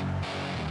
うん。